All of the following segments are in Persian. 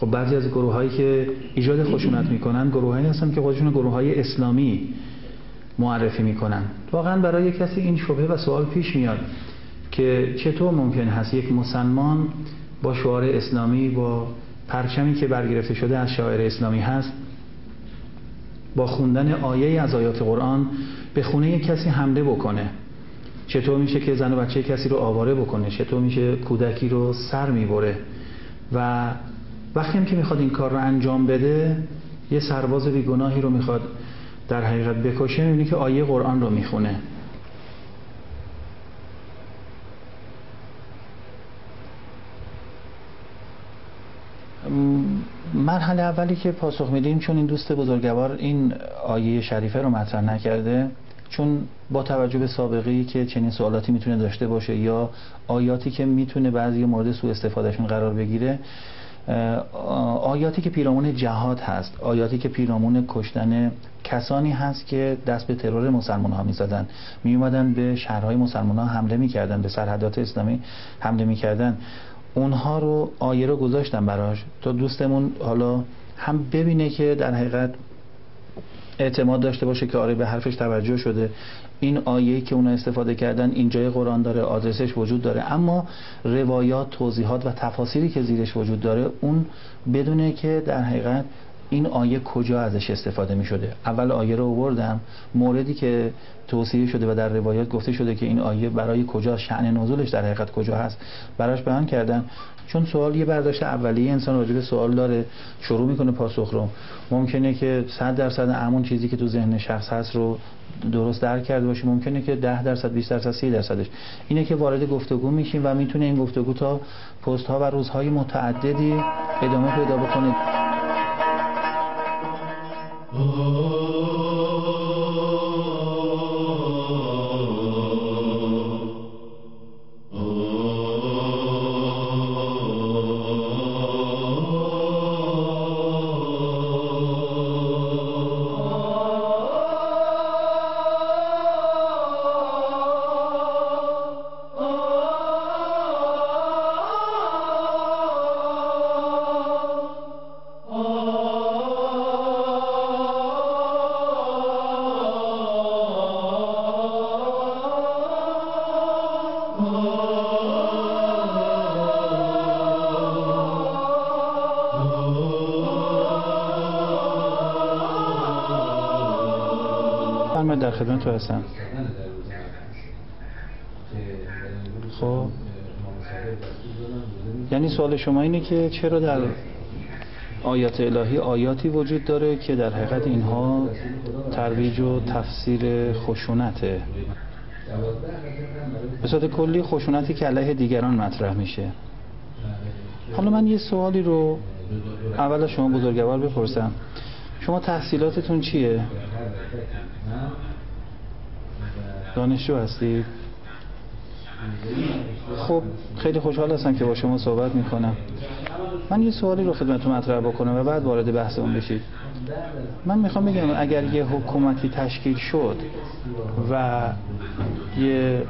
خب بعضی از گروه هایی که ایجاد خشونت می‌کنن گروه هایی هستن که خودشون گروه های اسلامی معرفی می‌کنن. واقعا برای کسی این شبهه و سوال پیش میاد که چطور ممکن هست یک مسلمان با شعار اسلامی با پرچمی که برگرفته شده از شاعر اسلامی هست با خوندن آیه از آیات قرآن به خونه کسی حمله بکنه؟ چطور میشه که زن و بچه کسی رو آواره بکنه؟ چطور میشه کودکی رو سر می‌بره؟ و وقتی هم که می‌خواد این کار رو انجام بده یه سرباز بیگناهی رو می‌خواد در حقیقت بکشه می‌بینی که آیه قرآن رو می‌خونه. مرحله اولی که پاسخ میدیم چون این دوست بزرگوار این آیه شریفه رو مطرح نکرده چون با توجه به سابقه که چنین سوالاتی می‌تونه داشته باشه یا آیاتی که می‌تونه بعضی مورد سوء استفادهشون قرار بگیره آیاتی که پیرامون جهاد هست آیاتی که پیرامون کشتن کسانی هست که دست به ترور مسلمان ها می زدن می اومدن به شهرهای مسلمان ها حمله می کردن به سرحدات اسلامی حمله می کردن اونها رو آیه رو گذاشتن براش تا دوستمون حالا هم ببینه که در حقیقت اعتماد داشته باشه که آره به حرفش توجه شده. این آیه که اونا استفاده کردن اینجای قرآن داره آدرسش وجود داره. اما روایات توضیحات و تفاصیلی که زیرش وجود داره اون بدونه که در حقیقت این آیه کجا ازش استفاده می شده اول آیه رو آوردم. موردی که توصیه شده و در روایات گفته شده که این آیه برای کجا شعن نزولش در حقیقت کجا هست؟ براش بیان کردن. چون سوال یه برداشت اولیه انسان راجع به سوال داره شروع می‌کنه پاسخ رو. ممکنه که 100 درصد همون چیزی که تو ذهن شخص هست رو درست درک کرده باشه. ممکنه که 10 درصد 20 درصد 30 درصدش. اینه که وارد گفتگو میشیم و می‌تونه این گفتگو تا پست ها و روزهای متعددی ادامه پیدا بکنه. در خدمت تو هستم. خب. یعنی سوال شما اینه که چرا در آیات الهی آیاتی وجود داره که در حقیقت اینها ترویج و تفسیر خشونته؟ به صورت کلی خشونتی که علیه دیگران مطرح میشه. حالا من یه سوالی رو اول شما بزرگوار بپرسم. شما تحصیلاتتون چیه؟ دانشجو هستید خب خیلی خوشحال هستم که با شما صحبت می‌کنم. من یه سوالی رو خدمتتون مطرح بکنم و بعد وارد بحث اون بشید. من می‌خوام بگم اگر یه حکومتی تشکیل شد و یه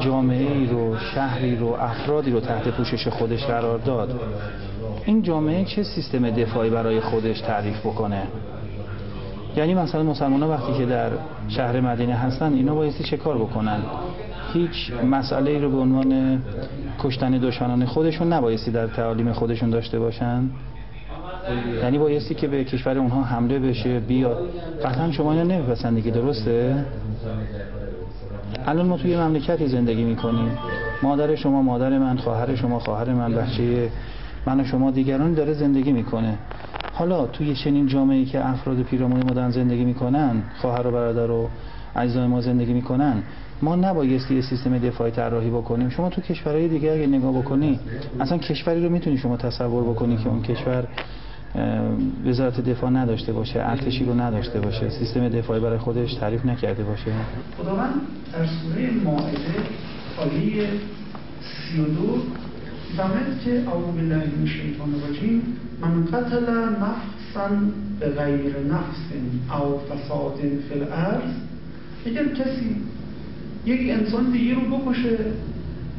جامعه ای رو شهری رو افرادی رو تحت پوشش خودش قرار داد این جامعه چه سیستم دفاعی برای خودش تعریف بکنه؟ یعنی مثلا مسلمان ها وقتی که در شهر مدینه هستن اینا بایستی چه کار بکنن؟ هیچ مسئله رو به عنوان کشتن دشمنان خودشون نبایستی در تعالیم خودشون داشته باشن؟ یعنی بایستی که به کشور اونها حمله بشه بیاد؟ قطعا شما اینا نمیپسندی که درسته؟ الان ما توی مملکتی زندگی می‌کنیم. مادر شما مادر من خواهر شما خواهر من بچه من و شما دیگران داره زندگی می‌کنه. حالا توی چنین جامعه که افراد پیرامون ما دارن زندگی می‌کنن خواهر و برادر و اجزای ما زندگی می‌کنن ما نبایستی یه سیستم دفاعی طراحی بکنیم. شما تو کشورهای دیگه اگه نگاه بکنی اصلا کشوری رو می‌تونی شما تصور بکنی که اون کشور وزارت دفاع نداشته باشه ارتشی رو نداشته باشه سیستم دفاعی برای خودش تعریف نکرده باشه. خداوند در سوره مائده آیه 32 که اعوذ بالله من الشیطان الرجیم من قتل نفسا به غیر نفس او فساد فی الارض. اگر کسی یک انسان دیگه رو بکشه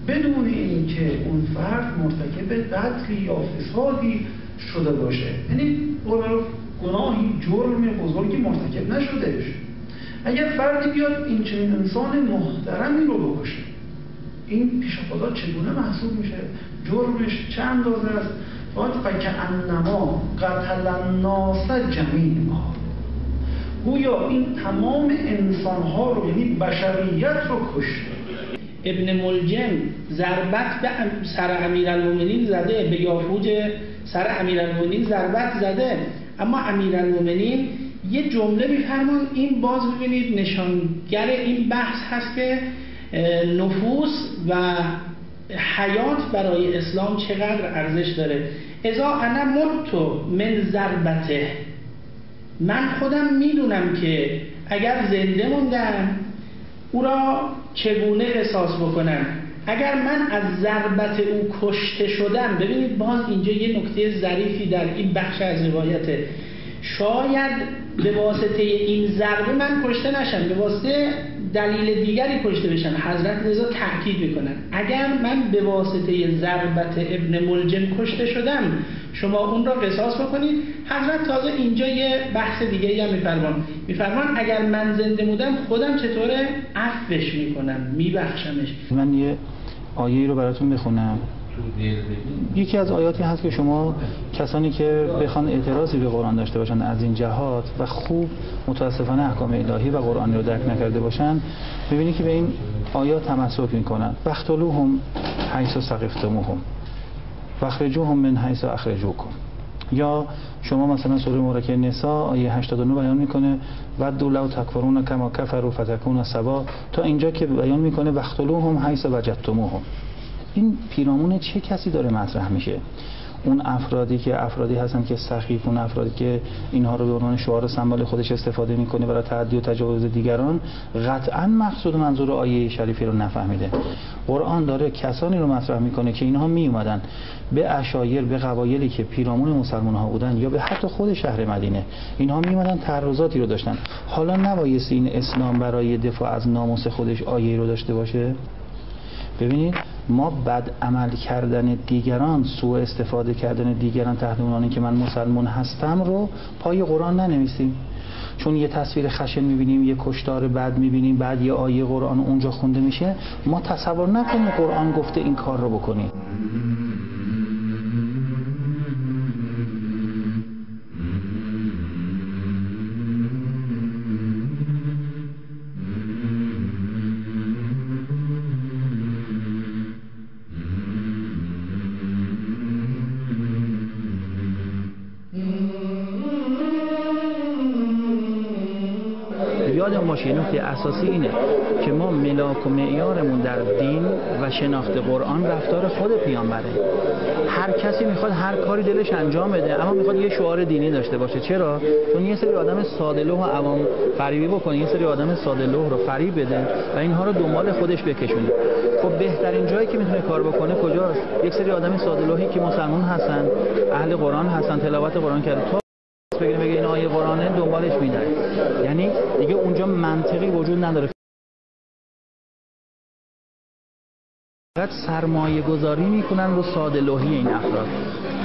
بدون اینکه اون فرد مرتکب قتلی یا فسادی شده باشه. یعنی گناهی جرم بزرگی مرتکب نشدهش اگر فردی بیاد این چنین انسان محترمی رو بکشه این پیش خدا چگونه محسوب میشه؟ جرمش چه اندازه است؟ باید فکر انما قتل الناس جمیعا گویا این تمام انسان ها رو یعنی بشریت رو کشته ابن ملجم ضربت به سر امیرالمومنین زده به یافوج سر امیرالمومنین ضربت زده. اما امیرالمومنین یه جمله میفرمان این باز ببینید نشانگر این بحث هست که نفوس و حیات برای اسلام چقدر ارزش داره؟ ازا انا متو من ضربته. من خودم می‌دونم که اگر زنده موندم او را چگونه قصاص بکنم؟ اگر من از ضربت او کشته شدم ببینید باز اینجا یه نکته ظریفی در این بخش از روایته. شاید به واسطه این ضربه من کشته نشم به واسطه دلیل دیگری کشته بشم حضرت رضا تاکید می‌کنن. اگر من به واسطه ضربت ابن ملجم کشته شدم شما اون را قصاص بکنید. حضرت تازه اینجا یه بحث دیگه هم میفرمان. میفرمان اگر من زنده بودم خودم چطوره؟ عفوش می‌کنم میبخشمش. من یه آیه رو براتون بخونم یکی از آیاتی هست که شما کسانی که بخوان اعتراضی به قرآن داشته باشن از این جهات و خوب متاسفانه احکام الهی و قرآن رو درک نکرده باشن ببینید که به این آیات تمسک می‌کنن. وقتلوهم حیث سقفتموهم وخرجوهم من حیث اخرجوکم یا شما مثلا سوره مبارکه نساء آیه 89 بیان می‌کنه و دولو تکفرون کما کفروا فتکون سوا تا اینجا که بیان می‌کنه وقتلوهم حیث وجدتموهم این پیرامون چه کسی داره مطرح میشه؟ اون افرادی که افرادی هستن که سخیف اون افرادی که اینها رو به عنوان شعار سمبل خودش استفاده می‌کنه برای تعدی و تجاوز دیگران قطعا مقصود منظور آیه شریفی رو نفهمیده. قرآن داره کسانی رو مطرح می‌کنه که اینها می اومدن به اشایر به قبایلی که پیرامون مسلمان ها بودن یا به حتی خود شهر مدینه. اینها می اومدن تعرضاتی رو داشتن. حالا نبایستی این اسلام برای دفاع از ناموس خودش آیه رو داشته باشه؟ ببینید ما بد عمل کردن دیگران سوء استفاده کردن دیگران تحت عنوان که من مسلمان هستم رو پای قرآن ننویسیم. چون یه تصویر خشن می‌بینیم یه کشتار بد می‌بینیم بعد یه آیه قرآن اونجا خونده میشه ما تصور نکنیم قرآن گفته این کار رو بکنیم. باشه نکته اساسی اینه که ما ملاک و معیارمون در دین و شناخت قرآن رفتار خود پیامبره. هر کسی می‌خواد هر کاری دلش انجام بده اما می‌خواد یه شعار دینی داشته باشه. چرا؟ چون یه سری آدم ساده و عوام فریبی بکنه یه سری آدم ساده رو فریب بده و اینها رو دنبال خودش بکشونه. خب بهترین جایی که می‌تونه کار بکنه کجاست؟ یک سری آدم ساده که مسلمان هستن اهل قرآن هستن تلاوت قرآن کرده بگیره بگه این آیه قرآنه دنبالش میدن یعنی دیگه اونجا منطقی وجود نداره. فقط سرمایه گذاری می‌کنن رو ساده لوحی این افراد.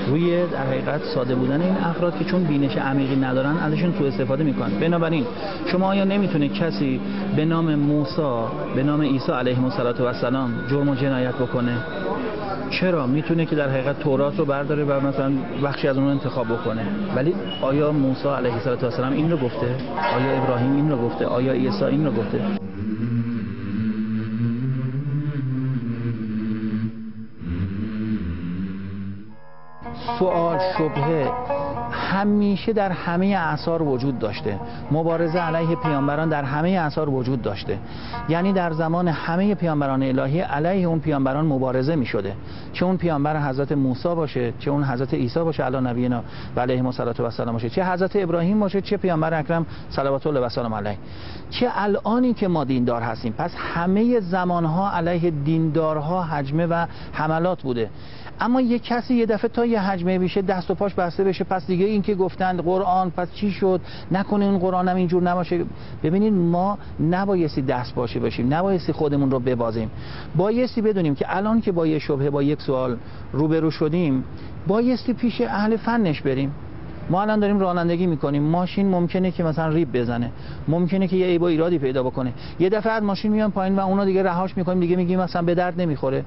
روی در حقیقت ساده بودن این افراد که چون بینش عمیقی ندارن ازشون تو استفاده می‌کنن. بنابراین شما آیا نمی‌تونه کسی به نام موسی به نام عیسی علیه السلام جرم و جنایت بکنه؟ چرا؟ می‌تونه که در حقیقت تورات رو برداره و مثلا بخشی از اون انتخاب بکنه. ولی آیا موسی علیه السلام این رو گفته؟ آیا ابراهیم این رو گفته؟ آیا عیسی این رو گفته؟ سوال شبهه. همیشه در همه اعثار وجود داشته. مبارزه علیه پیامبران در همه اعثار وجود داشته. یعنی در زمان همه پیامبران الهی علیه اون پیامبران مبارزه می شده. چه اون پیامبر حضرت موسی باشه چه اون حضرت عیسی باشه علی نبینا و علیه و سلام باشه. چه حضرت ابراهیم باشه چه پیامبر اکرم صلوات الله و سلام علیه. چه الانی که ما دیندار هستیم. پس همه زمانها علیه دیندارها حجمه و حملات بوده. اما یه کسی یه دفعه تا یه حجمه بشه دست و پاش بسته بشه پس دیگه این که گفتند قرآن پس چی شد؟ نکنه این قرآن هم اینجور نباشه. ببینید ما نبایستی دست باشه باشیم. نبایستی خودمون رو ببازیم. بایستی بدونیم که الان که با یه شبهه با یک سوال روبرو شدیم بایستی پیش اهل فنش بریم. ما الان داریم رانندگی می‌کنیم. ماشین ممکنه که مثلا ریب بزنه. ممکنه که یه عیب و ایرادی پیدا بکنه. یه دفعه از ماشین میان پایین و اونا دیگه رهاش می‌کنیم دیگه میگیم مثلا به درد نمی‌خوره.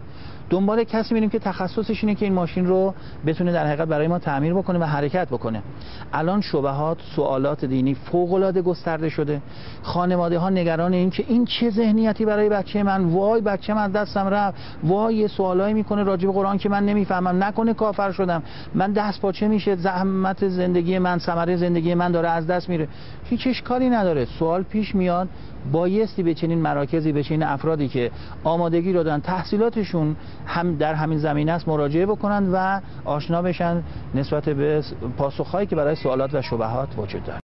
دنبال کسی میریم که تخصصش اینه که این ماشین رو بتونه در حقیقت برای ما تعمیر بکنه و حرکت بکنه. الان شبهات سوالات دینی فوق العاده گسترده شده. خانواده ها نگران این که این چه ذهنیتی برای بچه من؟ وای بچه من دستم رفت. وای یه سوالایی می‌کنه راجع به قرآن که من نمی‌فهمم. نکنه کافر شدم. من دست پاچه میشه؟ زحمت زندگی من ثمره زندگی من داره از دست میره. هیچ اشکالی نداره. سوال پیش میاد بایستی به چنین مراکزی به چنین افرادی که آمادگی رو دارن تحصیلاتشون هم در همین زمینه است مراجعه بکنن و آشنا بشن نسبت به پاسخهایی که برای سوالات و شبهات وجود داره.